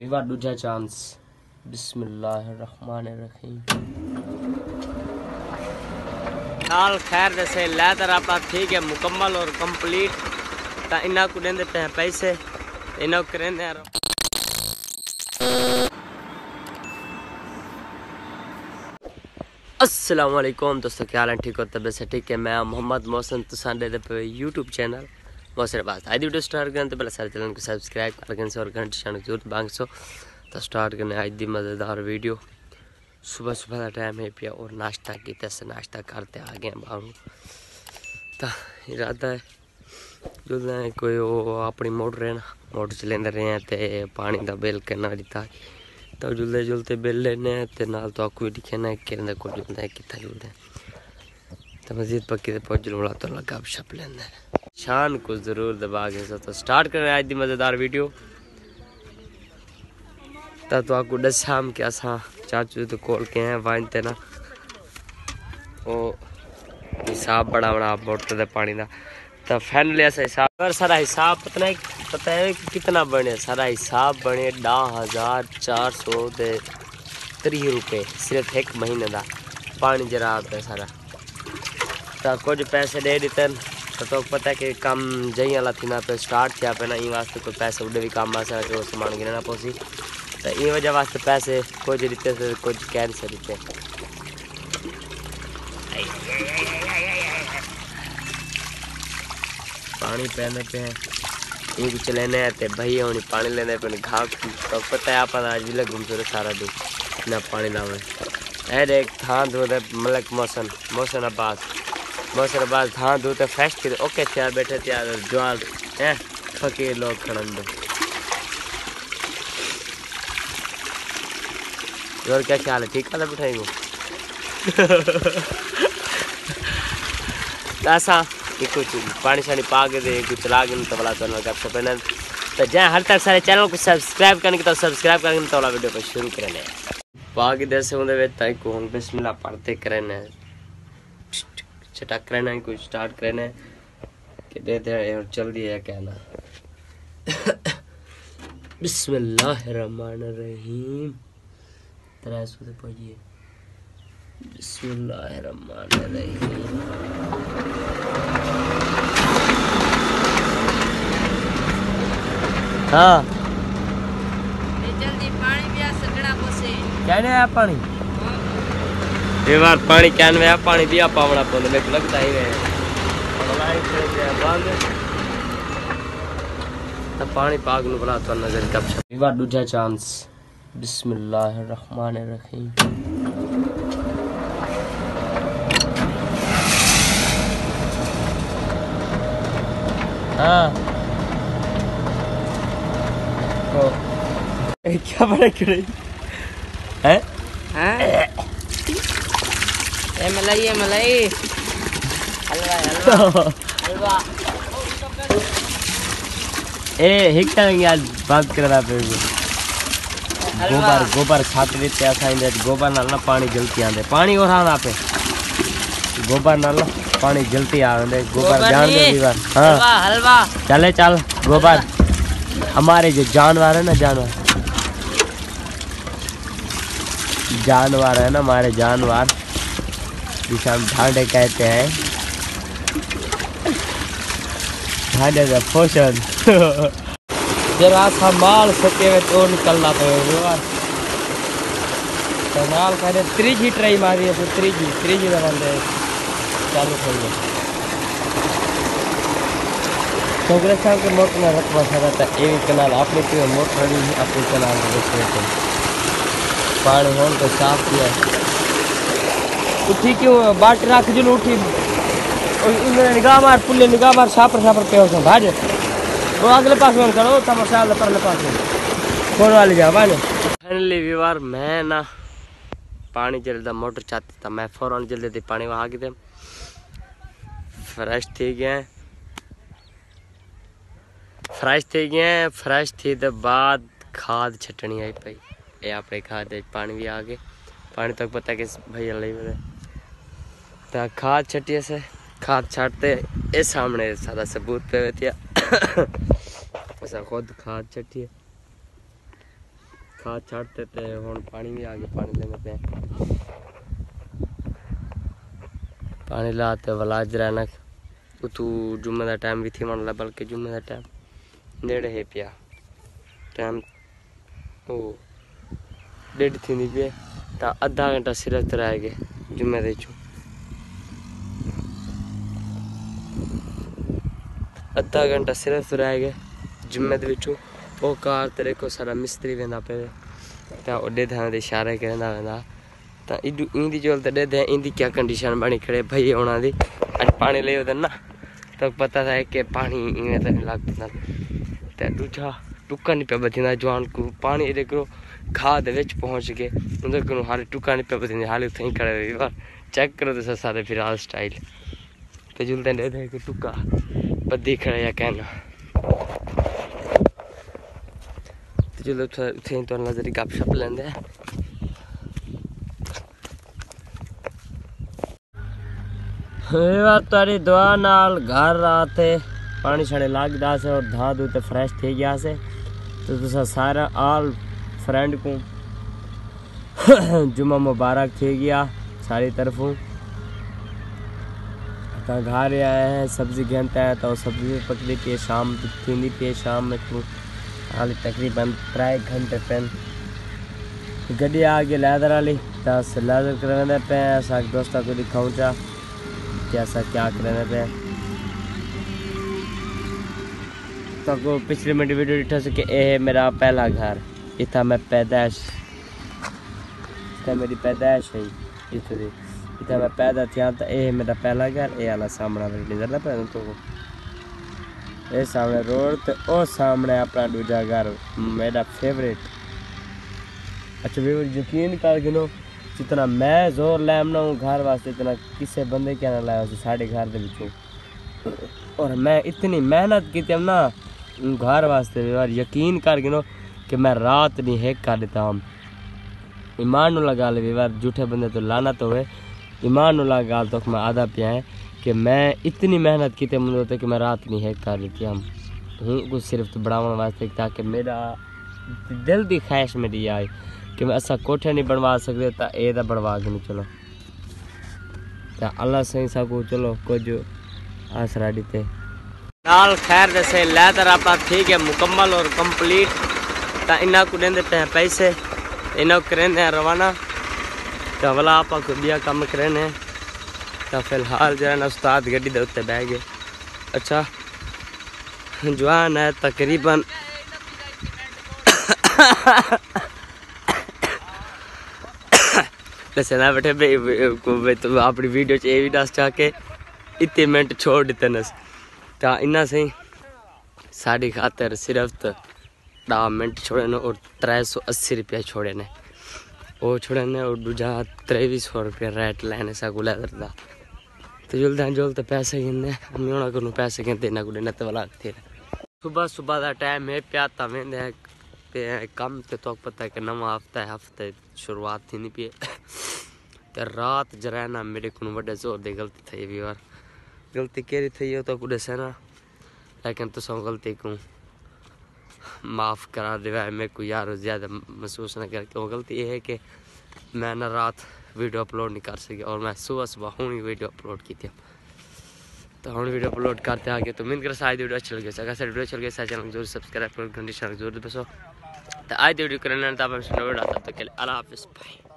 बार दूजा चांस बिस्मिल्लाहिर्रहमानिर्रहीम। हाल खैर जैसे लैदर आपका ठीक है, मुकम्मल और कंप्लीट तो इन्ना को दें देते हैं पैसे इन्ना को करें यार वालेकुम दोस्तों, क्या हाल है? ठीक हो? तब से ठीक है? मैं मोहम्मद मोहसन तुसान दे पे यूट्यूब चैनल आज वीडियो स्टार्ट करने तो पहले सारे चैनल को सब्सक्राइब करके और घंटे शान ज़रूर बांग सो तो स्टार्ट करने आज दी मज़ेदार वीडियो सुबह सुबह का टाइम है पिया और नाश्ता किया से नाश्ता करते आ गए बाहर तो इरादा है जो कोई वो अपनी मोटर है ना मोटर चलेंदे रहे हैं तो पानी का बिल करना दिता तो जुलते जुलते बिल लेने ते नाल तो आपको दिखे ना को जुलते हैं कितना जुलते तो मस्जिद पक्की पहुँच लूड़ा तो लगा शप लेने शान को ज़रूर दबा के तो स्टार्ट करें आज दी मज़ेदार वीडियो तो तो आपको दसाम के असा चाचू तो कॉल के हैं, वाइन ते ना। ओ, हिसाब बड़ा बड़ा मोटर दे पानी का तो फाइनली ऐसा हिसाब। अगर सारा हिसाब पता है पता है कि कितना बने। सारा हिसाब बने डा हज़ार चार सौ त्री रुपये सिर्फ़ एक महीने का पानी जरा आता सारा। तो कुछ पैसे दे दिते तो पता है कि कम जही वाला थी ना पे स्टार्ट किया पे ना इन वास्ते कोई पैसे उड़े भी काम आ जो सामान गिरना पोसी। तो इन वजह वास्ते पैसे कुछ दिते थे कुछ कैंसिल दिते पानी पहने पे हैं एक चलेने आते भैया होनी पानी लेने पे घाव तो पता है आप आज भी घूम फिर सारा दिन, ना पानी ना हुए। है देख धान धोते मलक मौसम मौसम अब्बास मौसम अब्बास धान धोते फ्रेश थे ओके तैयार बैठे, तैयार जवाल है, फकीर लोग खड़न दो। और क्या ख्याल है? ठीक है बिठाई को ऐसा कुछ पानी शानी पा के दे, कुछ चला के तो वाला चैनल का तो पहले तो जहाँ हर तक सारे चैनल को सब्सक्राइब करने की तो सब्सक्राइब करने तो वाला वीडियो को शुरू करें बाकी दस होंगे वे तय को हम बिस्मिल्लाह पढ़ते करें चटक करें कुछ स्टार्ट करें कि दे दे और चल दिया कहना। बिस्मिल्लाहिर्रहमानिर्रहीम। तरह सो पढ़िए। बिस्मिल्लाहिर्रहमानिर्रहीम। हाँ। कहने आया पानी? ये बार पानी कहने आया पानी दिया पावना पौने मेरे को लगता ही है तो पानी पाग नु बना तो नज़र कब एक बार दूसरा चांस बिस्मिल्लाहिर्रहमानिर्रहीम हाँ क्या बड़ा करे मलाई ये मलाई हलवा हलवा हलवा ए हिकटा यार बात कर रहा पे गोबर गोबर खाद देते इंदे गोबर नाल ना पानी जल्दी आंदे पानी और आना पे गोबर नाल पानी जल्दी आंदे गोबर जान दे हलवा हाँ हलवा चले चल गोबर हमारे जो जानवर है ना जानवर जानवर है ना हमारे जानवर जिसे हम ढांडे कहते हैं। ढांडे का पोषण। जरा सा माल सके में तो निकलना तो तो माल करे त्रीजी ट्राई मारी है फिर त्रीजी त्रीजी का बंदे चालू कर गया कांग्रेस साहब के मोट में रखवा सारा था, एक कनाल आपने क्यों मोट खड़ी अपने कनाल को देख तो साफ़ किया उठी क्यों? बाट रख जो उठी। उन्होंने निगाह मार पुल्ले निगाह मार सापर सापर पे हो भाज वो अगले पास में फ़ोन वाले जा बाने फाइनली व्यूअर मैं ना, पानी जल्दा मोटर चाहती था मैं फ़ौरन जल्दी थी पानी वहाँ की थे। फ्रेश थी गए। फ्रेश थी गए, फ्रेश थी तो बाद खाद छटनी आई पई ये अपने खाद, पानी भी आ गए। पानी तक पता कि भैया ले तो खाद छटिए से। खाद छाटते ये सामने सारा सबूत पे बैठिया ऐसा खुद खाद छटिए खाद छाटते थे हम पानी भी आगे पानी लेने पे। पानी लाते वलाज रहना। उतू जुम्मे का टाइम भी थी मन ला बल्कि जुम्मे का टाइम डेढ़ है पिया। टाइम ओ डेढ़ थी पे तो अद्धा घंटा सिर्फ़ रह गए जुम्मे दे चू। ਅੱਧਾ ਘੰਟਾ ਸਿਰਫ ਰਹਿ ਗਏ ਜਿੰਮੇ ਦੇ ਵਿੱਚੋਂ। ਉਹ ਕਾਰ ਤੇਰੇ ਕੋ ਸਾਰਾ ਮਿਸਤਰੀ ਵੇਂਦਾ ਪਏ ਤਾਂ ਉਹਦੇ ਥਾਂ ਦੇ ਇਸ਼ਾਰੇ ਕਰਦਾ ਵੇਂਦਾ। ਤਾਂ ਇਦੂ ਇੰਦੀ ਜੋਲ ਤੇ ਦੇ ਇੰਦੀ ਕੀ ਕੰਡੀਸ਼ਨ ਬਣੀ ਖੜੇ ਭਈ ਉਹਨਾਂ ਦੀ। ਅੱਜ ਪਾਣੀ ਲੈ ਉਹਦਾ ਨਾ। ਤਾਂ ਪਤਾ ਹੈ ਕਿ ਪਾਣੀ ਇਵੇਂ ਤਾਂ ਨਹੀਂ ਲੱਗਦਾ ਤੇ ਦੂਜਾ, ਟੁੱਕਾ ਨਹੀਂ ਪਿਆ ਬਚਿੰਦਾ ਜਵਾਨ ਕੋ। ਪਾਣੀ ਇਹਦੇ ਕਰੋ ਖਾਦ ਦੇ ਵਿੱਚ ਪਹੁੰਚ ਗਏ। ਉਹਦੇ ਕੋਲ ਹਾਲੇ ਟੁੱਕਾ ਨਹੀਂ ਪਿਆ ਬਚਿੰਦਾ, ਹਾਲੇ ਉੱਥੇ ਹੀ ਖੜੇ ਰਹੀ ਵਾਰ ਚੈੱਕ ਕਰੋ ਤੁਸੀਂ ਸਾਰੇ ਫਿਰਾਲ ਸਟਾਈਲ तो झूलते इधर को टुका पर देख रहे है कहना तो चलो उत्थे तो जरी गप शप लेंगे बार तारी दुआ नाल घर आते पानी छड़े लागदा से और धा दू तो फ्रेश थे गया से। तो तुसा सारा आल फ्रेंड को। जुमा मुबारक थे गया सारी तरफों। तो घर आए हैं, सब्ज़ी घेनते है तो सब्ज़ी भी पकड़ी पी शाम थी पी शाम में तू हाल तकरीबन त्रै घंटे पेन गड्डी आ गई लैदर वाली तो अस लैदर कराने पे असा दोस्तों को दिखाऊँ चा कैसा क्या कराने पे तो को पिछले मिनट वीडियो दिखा सके ये है मेरा पहला घर इतना मैं पैदाइश मेरी पैदाइश है, इतनी। इतना मैं पैदा थिया तो ये मेरा पहला घर ये वाला सामने नज़र ना पैदा तो ये सामने रोड तो ओ सामने अपना दूजा घर मेरा फेवरेट अच्छा भी यकीन कर गिनो जितना मैं ज़ोर लैमना हूँ घर वास्ते इतना किसी बंदे क्या ना लाया साढ़े घर के बिचों और मैं इतनी मेहनत की ना घर वास्ते यार यकीन कर गिनो कि मैं रात नहीं है कर देता हूँ ईमान लगा ले बार झूठे बंदे तो लाना तो है ईमान नु लगा तो मैं आधा पिया है कि मैं इतनी मेहनत की थी मुझे होता कि मैं रात नहीं है कर देती हम हूँ कुछ सिर्फ तो बढ़ाने वास्ते ताकि मेरा दिल की ख्वाहिश मेरी आए कि मैं ऐसा कोठे नहीं बनवा सकते तो ये तो बनवा के नहीं चलो तो अल्लाह सही सकू चलो कुछ आसरा दीते नाल खैर जैसे लैदर आपका ठीक है मुकम्मल और कंप्लीट ਤਾਂ ਇਹਨਾਂ ਕੋ ਦਿੰਦੇ ਪਏ ਪੈਸੇ ਇਹਨਾਂ ਕੋ ਕਰਨੇ ਆ ਰਵਾਨਾ तो वाला आप खुदिया कम करे तो फ़िलहाल जरा उस्ताद गड्डी के उत्ते बह गए। अच्छा जवान है तकरीबन। दसना बैठे तो अपनी वीडियो ये भी दस जाके इतने मिनट छोड़ दिते नस इन्ना सही साड़ी खातर सिर्फ़ ॾह मिंट छोड़े और त्रै सौ अस्सी रुपया छोड़े ने। और दा तो जुलते हैं जुलते पैसे गिनने। अम्मी होना को पैसे गिनते ना कुड़े नत वाला थे सुबह सुबह का टाइम है प्या ता वेंदे ते कम ते तो पता है कि नवा हफ़्ता है, हफ़्ते शुरुआत थी नहीं पी ते रात जरा ना मेरे को बड़े ज़ोर दी गलती थी भी बार गलती केरी थी तो कुड़े से ना लेकिन तो सौ गलती को माफ़ करा है मेरे को यार ज़्यादा महसूस ना कर। क्यों? गलती ये है कि मैं ना रात वीडियो अपलोड नहीं कर सकी और मैं सुबह सुबह हूँ ही वीडियो अपलोड की थी। तो हम वीडियो अपलोड करते आगे तो मिन कर शायद वीडियो अच्छी लगे अगर वीडियो अच्छी लगे चैनल ज़रूर सब्सक्राइब करो, घंटी चैनल ज़रूर दसो तो आज वीडियो करना तो आप वीडियो आता भाई